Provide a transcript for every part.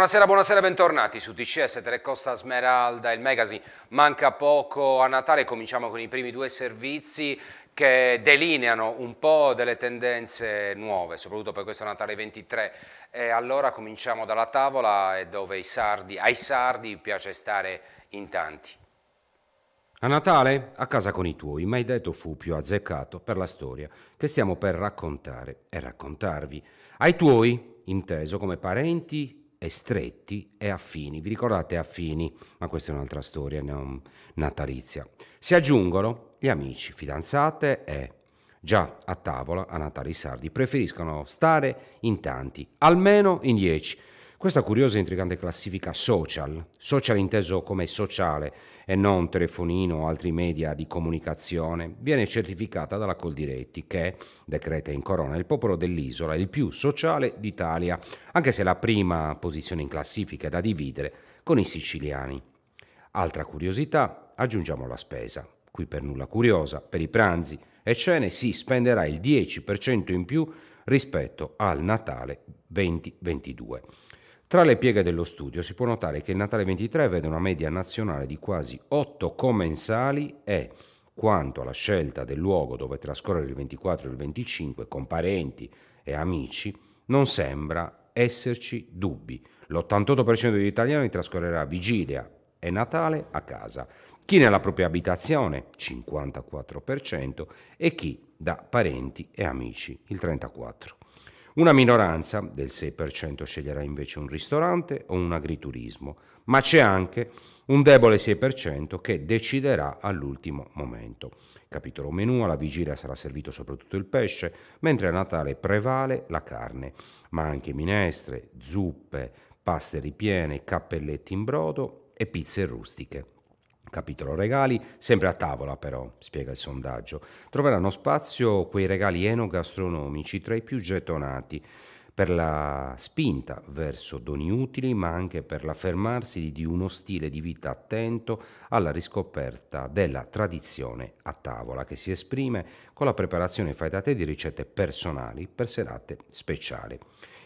Buonasera, buonasera, bentornati su TCS Telecosta Smeralda, il magazine manca poco a Natale, cominciamo con i primi due servizi che delineano un po' delle tendenze nuove, soprattutto per questo Natale 23 e allora cominciamo dalla tavola dove i sardi, ai sardi piace stare in tanti. A Natale a casa con i tuoi, mai detto fu più azzeccato per la storia che stiamo per raccontare e raccontarvi. Ai tuoi, inteso come parenti stretti e affini. Vi ricordate affini? Ma questa è un'altra storia, non natalizia. Si aggiungono gli amici, fidanzate e già a tavola a Natale i sardi preferiscono stare in tanti, almeno in dieci questa curiosa e intrigante classifica social, social inteso come sociale e non telefonino o altri media di comunicazione, viene certificata dalla Coldiretti che decreta in corona il popolo dell'isola il più sociale d'Italia, anche se la prima posizione in classifica è da dividere con i siciliani. Altra curiosità, aggiungiamo la spesa. Qui per nulla curiosa, per i pranzi e cene si spenderà il 10% in più rispetto al Natale 2022. Tra le pieghe dello studio si può notare che il Natale 23 vede una media nazionale di quasi 8 commensali e, quanto alla scelta del luogo dove trascorrere il 24 e il 25 con parenti e amici, non sembra esserci dubbi. L'88% degli italiani trascorrerà vigilia e Natale a casa, chi nella propria abitazione, 54%, e chi da parenti e amici, il 34%. Una minoranza del 6% sceglierà invece un ristorante o un agriturismo, ma c'è anche un debole 6% che deciderà all'ultimo momento. Capitolo menù, alla vigilia sarà servito soprattutto il pesce, mentre a Natale prevale la carne, ma anche minestre, zuppe, paste ripiene, cappelletti in brodo e pizze rustiche. Capitolo regali, sempre a tavola però, spiega il sondaggio, troveranno spazio quei regali enogastronomici tra i più gettonati per la spinta verso doni utili, ma anche per l'affermarsi di uno stile di vita attento alla riscoperta della tradizione a tavola, che si esprime con la preparazione fai da te di ricette personali per serate speciali.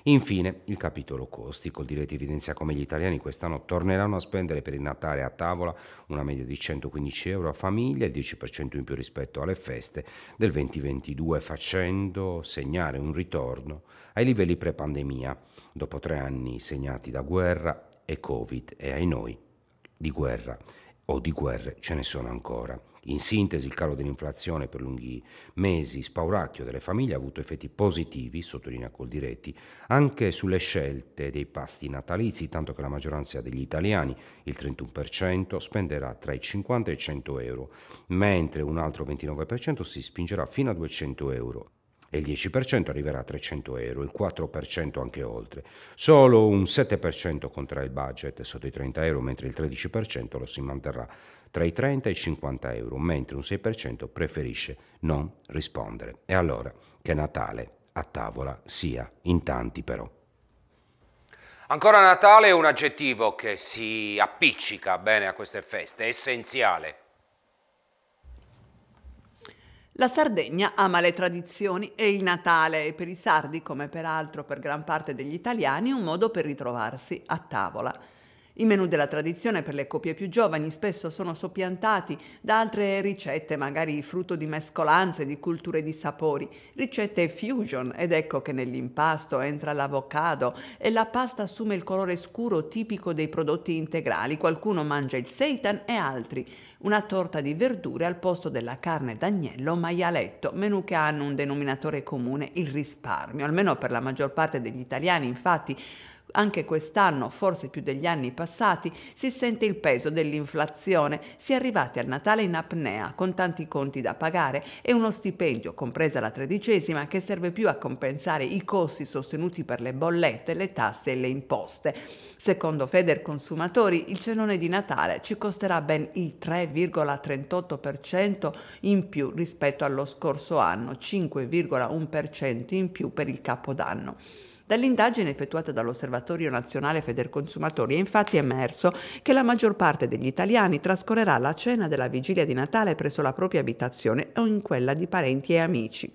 Infine, il capitolo costi. Col diretto evidenzia come gli italiani quest'anno torneranno a spendere per il Natale a tavola una media di 115 euro a famiglia, il 10% in più rispetto alle feste del 2022, facendo segnare un ritorno ai livelli pre-pandemia, dopo tre anni segnati da guerra e Covid e ai noi di guerra o di guerre ce ne sono ancora. In sintesi, il calo dell'inflazione per lunghi mesi, spauracchio delle famiglie, ha avuto effetti positivi, sottolinea Coldiretti, anche sulle scelte dei pasti natalizi, tanto che la maggioranza degli italiani, il 31%, spenderà tra i 50 e i 100 euro, mentre un altro 29% si spingerà fino a 200 euro e il 10% arriverà a 300 euro, il 4% anche oltre. Solo un 7% conterà il budget sotto i 30 euro, mentre il 13% lo si manterrà tra i 30 e i 50 euro, mentre un 6% preferisce non rispondere. E allora che Natale a tavola sia in tanti però. Ancora Natale è un aggettivo che si appiccica bene a queste feste, è essenziale. La Sardegna ama le tradizioni e il Natale è per i sardi, come peraltro per gran parte degli italiani, un modo per ritrovarsi a tavola. I menù della tradizione per le coppie più giovani spesso sono soppiantati da altre ricette, magari frutto di mescolanze, di culture di sapori, ricette fusion ed ecco che nell'impasto entra l'avocado e la pasta assume il colore scuro tipico dei prodotti integrali. Qualcuno mangia il seitan e altri una torta di verdure al posto della carne d'agnello o maialetto, menù che hanno un denominatore comune, il risparmio. Almeno per la maggior parte degli italiani, infatti, anche quest'anno, forse più degli anni passati, si sente il peso dell'inflazione. Si è arrivati al Natale in apnea, con tanti conti da pagare e uno stipendio, compresa la tredicesima, che serve più a compensare i costi sostenuti per le bollette, le tasse e le imposte. Secondo Feder Consumatori, il cenone di Natale ci costerà ben il 3,38% in più rispetto allo scorso anno, 5,1% in più per il capodanno. Dall'indagine effettuata dall'Osservatorio Nazionale Federconsumatori è infatti emerso che la maggior parte degli italiani trascorrerà la cena della vigilia di Natale presso la propria abitazione o in quella di parenti e amici.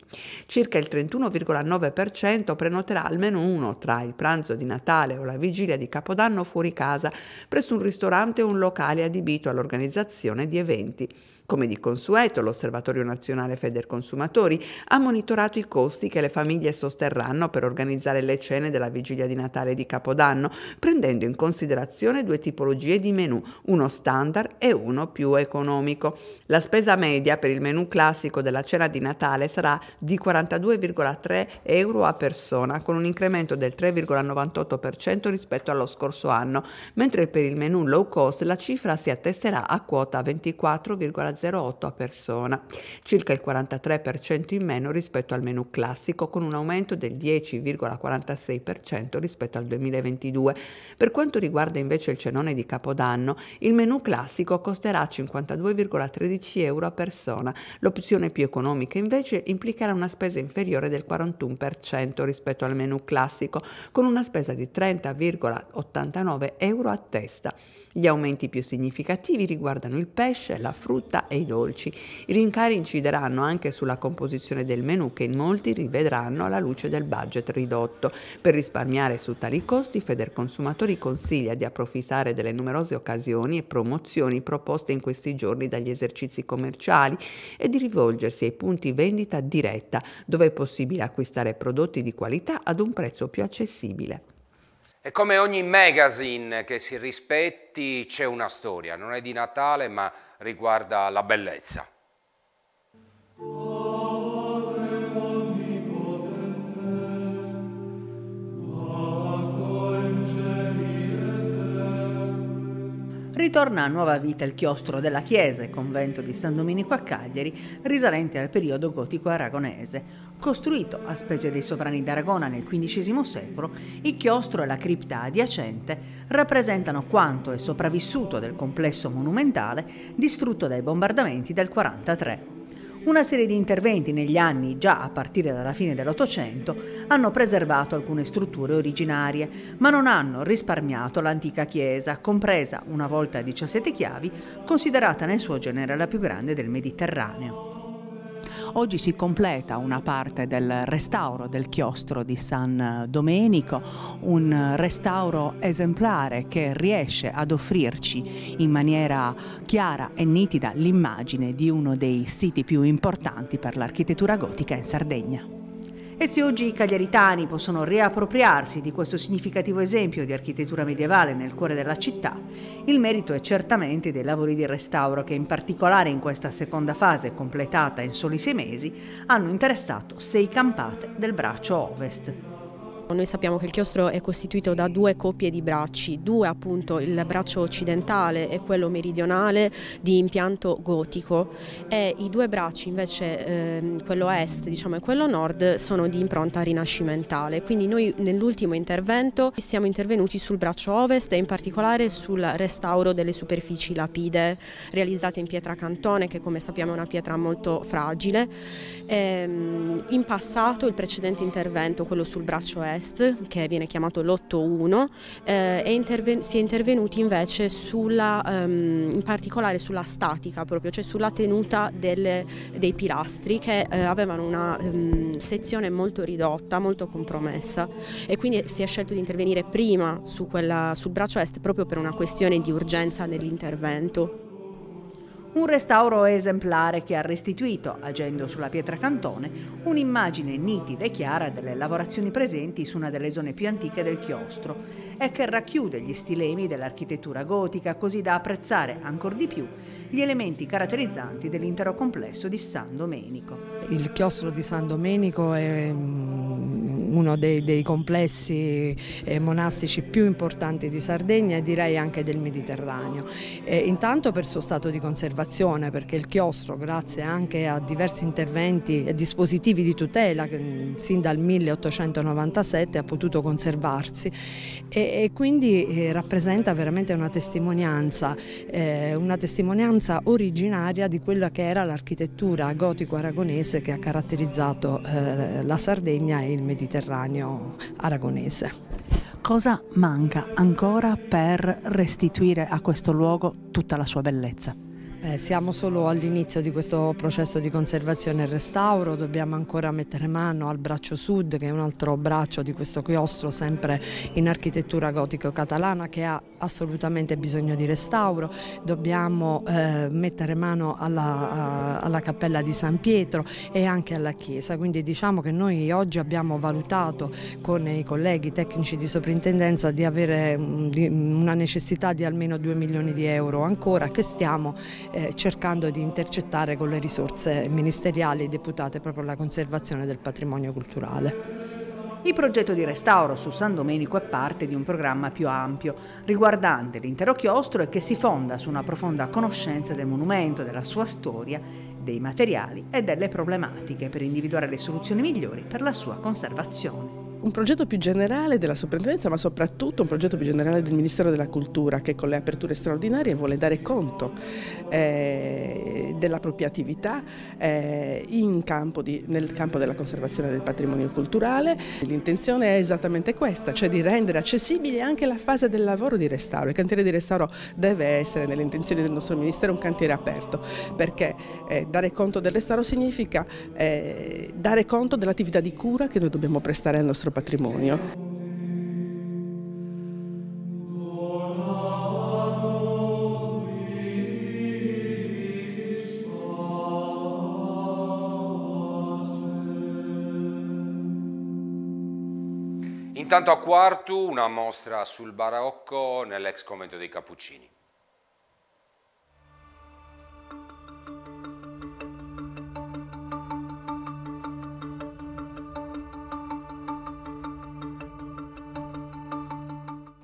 Circa il 31,9% prenoterà almeno uno tra il pranzo di Natale o la vigilia di Capodanno fuori casa presso un ristorante o un locale adibito all'organizzazione di eventi. Come di consueto, l'Osservatorio Nazionale Federconsumatori ha monitorato i costi che le famiglie sosterranno per organizzare le cene della vigilia di Natale e di Capodanno, prendendo in considerazione due tipologie di menù, uno standard e uno più economico. La spesa media per il menù classico della cena di Natale sarà di 42,3 euro a persona, con un incremento del 3,98% rispetto allo scorso anno, mentre per il menù low cost la cifra si attesterà a quota 24,0 0,08 a persona, circa il 43% in meno rispetto al menu classico, con un aumento del 10,46% rispetto al 2022. Per quanto riguarda invece il cenone di Capodanno, il menu classico costerà 52,13 euro a persona. L'opzione più economica invece implicherà una spesa inferiore del 41% rispetto al menu classico, con una spesa di 30,89 euro a testa. Gli aumenti più significativi riguardano il pesce, la frutta e i dolci. I rincari incideranno anche sulla composizione del menù che in molti rivedranno alla luce del budget ridotto. Per risparmiare su tali costi, Federconsumatori consiglia di approfittare delle numerose occasioni e promozioni proposte in questi giorni dagli esercizi commerciali e di rivolgersi ai punti vendita diretta, dove è possibile acquistare prodotti di qualità ad un prezzo più accessibile. E come ogni magazine che si rispetti c'è una storia, non è di Natale ma riguarda la bellezza. Ritorna a nuova vita il chiostro della chiesa e convento di San Domenico a Cagliari, risalente al periodo gotico aragonese. Costruito a spese dei sovrani d'Aragona nel XV secolo, il chiostro e la cripta adiacente rappresentano quanto è sopravvissuto del complesso monumentale distrutto dai bombardamenti del 1943. Una serie di interventi negli anni, già a partire dalla fine dell'Ottocento, hanno preservato alcune strutture originarie, ma non hanno risparmiato l'antica chiesa, compresa, una volta a 17 chiavi, considerata nel suo genere la più grande del Mediterraneo. Oggi si completa una parte del restauro del chiostro di San Domenico, un restauro esemplare che riesce ad offrirci in maniera chiara e nitida l'immagine di uno dei siti più importanti per l'architettura gotica in Sardegna. E se oggi i cagliaritani possono riappropriarsi di questo significativo esempio di architettura medievale nel cuore della città, il merito è certamente dei lavori di restauro che in particolare in questa seconda fase completata in soli sei mesi hanno interessato sei campate del braccio ovest. Noi sappiamo che il chiostro è costituito da due coppie di bracci, due appunto il braccio occidentale e quello meridionale di impianto gotico e i due bracci invece, eh, quello est diciamo, e quello nord, sono di impronta rinascimentale. Quindi noi nell'ultimo intervento siamo intervenuti sul braccio ovest e in particolare sul restauro delle superfici lapide realizzate in pietra cantone che come sappiamo è una pietra molto fragile. Ehm, in passato il precedente intervento, quello sul braccio est, Est, che viene chiamato l'8-1, eh, si è intervenuti invece sulla, um, in particolare sulla statica, proprio, cioè sulla tenuta delle, dei pilastri che eh, avevano una um, sezione molto ridotta, molto compromessa e quindi si è scelto di intervenire prima su quella, sul braccio est proprio per una questione di urgenza dell'intervento. Un restauro esemplare che ha restituito, agendo sulla pietra cantone, un'immagine nitida e chiara delle lavorazioni presenti su una delle zone più antiche del chiostro e che racchiude gli stilemi dell'architettura gotica così da apprezzare ancor di più gli elementi caratterizzanti dell'intero complesso di San Domenico. Il chiostro di San Domenico è mm, uno dei, dei complessi eh, monastici più importanti di Sardegna e direi anche del Mediterraneo. Eh, intanto per il suo stato di conservazione perché il chiostro grazie anche a diversi interventi e dispositivi di tutela mm, sin dal 1897 ha potuto conservarsi e, e quindi eh, rappresenta veramente una testimonianza, eh, una testimonianza originaria di quella che era l'architettura gotico-aragonese che ha caratterizzato eh, la Sardegna e il Mediterraneo Mediterraneo aragonese. Cosa manca ancora per restituire a questo luogo tutta la sua bellezza? Eh, siamo solo all'inizio di questo processo di conservazione e restauro, dobbiamo ancora mettere mano al braccio sud che è un altro braccio di questo chiostro sempre in architettura gotico-catalana che ha assolutamente bisogno di restauro, dobbiamo eh, mettere mano alla, alla, cappella di San Pietro e anche alla chiesa, quindi diciamo che noi oggi abbiamo valutato con i colleghi tecnici di soprintendenza di avere una necessità di almeno 2 milioni di euro ancora che stiamo eh, cercando di intercettare con le risorse ministeriali deputate proprio alla conservazione del patrimonio culturale. Il progetto di restauro su San Domenico è parte di un programma più ampio, riguardante l'intero chiostro e che si fonda su una profonda conoscenza del monumento, della sua storia, dei materiali e delle problematiche per individuare le soluzioni migliori per la sua conservazione un progetto più generale della soprintendenza, ma soprattutto un progetto più generale del Ministero della Cultura che con le aperture straordinarie vuole dare conto eh, della propria attività eh, campo di, nel campo della conservazione del patrimonio culturale. L'intenzione è esattamente questa, cioè di rendere accessibile anche la fase del lavoro di restauro. Il cantiere di restauro deve essere nelle intenzioni del nostro Ministero un cantiere aperto, perché eh, dare conto del restauro significa eh, dare conto dell'attività di cura che noi dobbiamo prestare al nostro nostro patrimonio. Intanto a Quartu una mostra sul barocco nell'ex convento dei Cappuccini.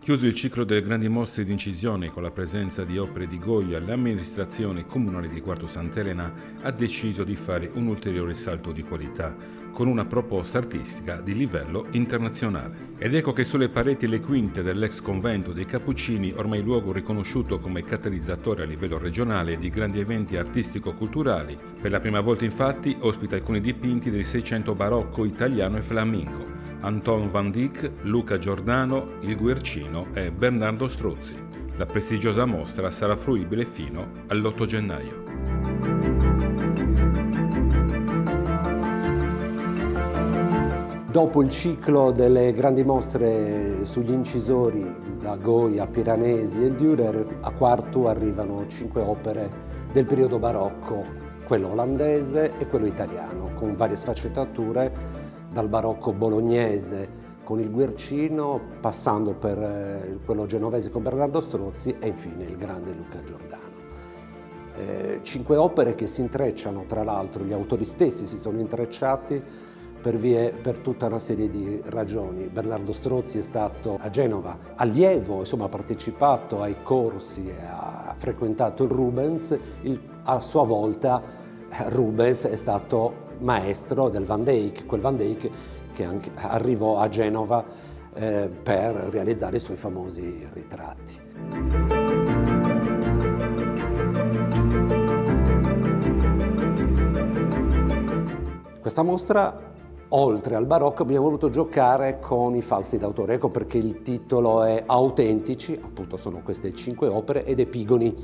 Chiuso il ciclo delle grandi mostre di incisione con la presenza di opere di Goya, l'amministrazione comunale di Quarto Sant'Elena ha deciso di fare un ulteriore salto di qualità con una proposta artistica di livello internazionale. Ed ecco che sulle pareti le quinte dell'ex convento dei Cappuccini, ormai luogo riconosciuto come catalizzatore a livello regionale di grandi eventi artistico-culturali, per la prima volta infatti ospita alcuni dipinti del Seicento barocco italiano e flammingo Anton van Dyck, Luca Giordano, Il Guercino e Bernardo Strozzi. La prestigiosa mostra sarà fruibile fino all'8 gennaio. Dopo il ciclo delle grandi mostre sugli incisori da Goya, Piranesi e il Dürer, a quarto arrivano cinque opere del periodo barocco, quello olandese e quello italiano, con varie sfaccettature dal barocco bolognese con il Guercino, passando per eh, quello genovese con Bernardo Strozzi e infine il grande Luca Giordano. Eh, cinque opere che si intrecciano, tra l'altro gli autori stessi si sono intrecciati per, vie, per, tutta una serie di ragioni. Bernardo Strozzi è stato a Genova allievo, insomma ha partecipato ai corsi, ha frequentato il Rubens, il, a sua volta eh, Rubens è stato maestro del Van Dyck, quel Van Dyck che arrivò a Genova eh, per realizzare i suoi famosi ritratti. Questa mostra, oltre al barocco, abbiamo voluto giocare con i falsi d'autore, ecco perché il titolo è Autentici, appunto sono queste cinque opere, ed Epigoni,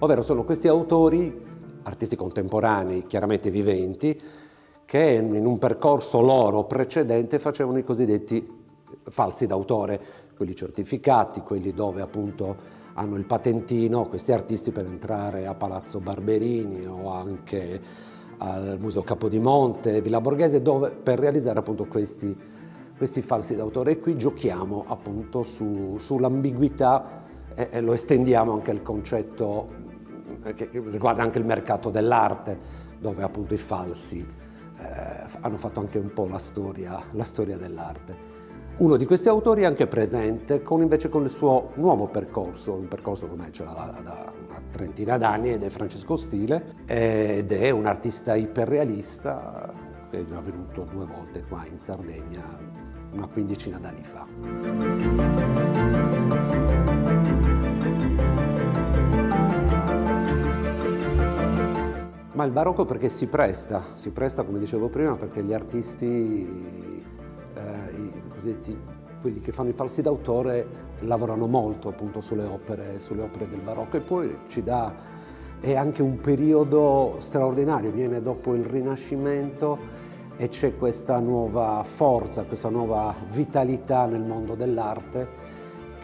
ovvero sono questi autori, artisti contemporanei, chiaramente viventi, che in un percorso loro precedente facevano i cosiddetti falsi d'autore, quelli certificati, quelli dove appunto hanno il patentino, questi artisti per entrare a Palazzo Barberini o anche al Museo Capodimonte, Villa Borghese, dove, per realizzare appunto questi, questi falsi d'autore. E qui giochiamo appunto su, sull'ambiguità e, e, lo estendiamo anche al concetto eh, che riguarda anche il mercato dell'arte, dove appunto i falsi eh, hanno fatto anche un po' la storia, la storia dell'arte. Uno di questi autori è anche presente con, invece con il suo nuovo percorso, un percorso come ce l'ha da, da una trentina d'anni ed è Francesco Stile ed è un artista iperrealista che è già venuto due volte qua in Sardegna una quindicina d'anni fa. Ma il barocco perché si presta, si presta come dicevo prima perché gli artisti eh, i cosiddetti quelli che fanno i falsi d'autore lavorano molto appunto sulle opere, sulle opere del barocco. E poi ci dà, è anche un periodo straordinario, viene dopo il Rinascimento e c'è questa nuova forza, questa nuova vitalità nel mondo dell'arte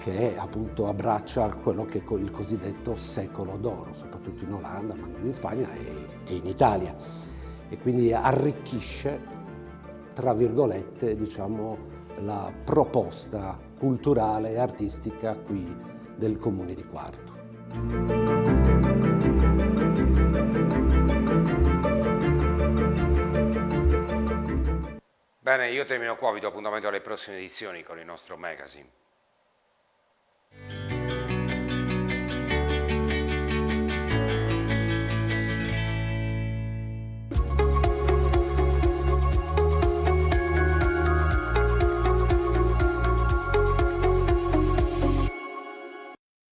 che appunto abbraccia quello che è il cosiddetto secolo d'oro, soprattutto in Olanda, ma anche in Spagna e, in Italia. E quindi arricchisce, tra virgolette, diciamo, la proposta culturale e artistica qui del comune di Quarto. Bene, io termino qua, vi do appuntamento alle prossime edizioni con il nostro magazine.